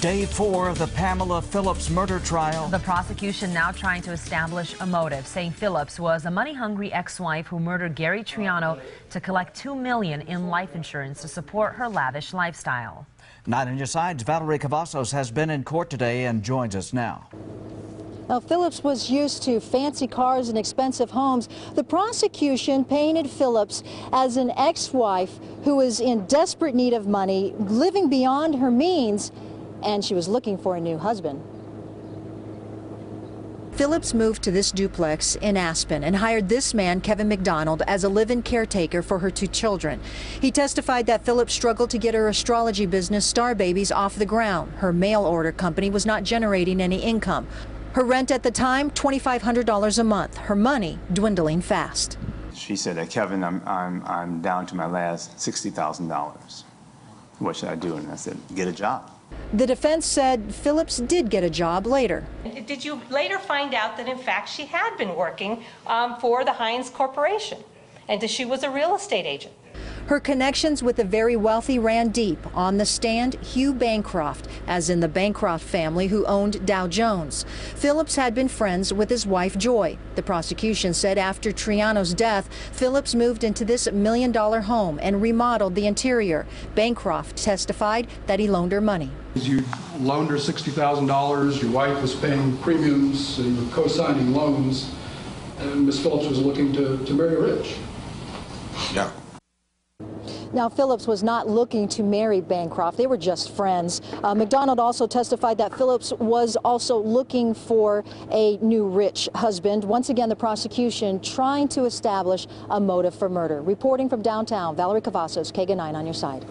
Day four of the Pamela Phillips murder trial. The prosecution now trying to establish a motive, saying Phillips was a money-hungry ex-wife who murdered Gary Triano to collect 2 million in life insurance to support her lavish lifestyle. Nine on your sides, Valerie Cavazos has been in court today and joins us now. Now, Phillips was used to fancy cars and expensive homes. The prosecution painted Phillips as an ex-wife who was in desperate need of money, living beyond her means, and she was looking for a new husband. Phillips moved to this duplex in Aspen and hired this man, Kevin McDonald, as a live-in caretaker for her two children. He testified that Phillips struggled to get her astrology business, Star Babies, off the ground. Her mail order company was not generating any income. Her rent at the time, $2,500 a month. Her money dwindling fast. She said that, Kevin, I'm, I'm, I'm down to my last $60,000. What should I do? And I said, get a job. The defense said Phillips did get a job later. Did you later find out that in fact she had been working um, for the Heinz Corporation and that she was a real estate agent? Her connections with the very wealthy ran deep. On the stand, Hugh Bancroft, as in the Bancroft family who owned Dow Jones. Phillips had been friends with his wife, Joy. The prosecution said after Triano's death, Phillips moved into this million dollar home and remodeled the interior. Bancroft testified that he loaned her money. You loaned her $60,000, your wife was paying premiums, and you were co-signing loans, and Ms. Phillips was looking to, to marry rich. Yeah. Now, Phillips was not looking to marry Bancroft. They were just friends. Uh, McDonald also testified that Phillips was also looking for a new rich husband. Once again, the prosecution trying to establish a motive for murder. Reporting from downtown, Valerie Cavazos, KGUN 9 on your side.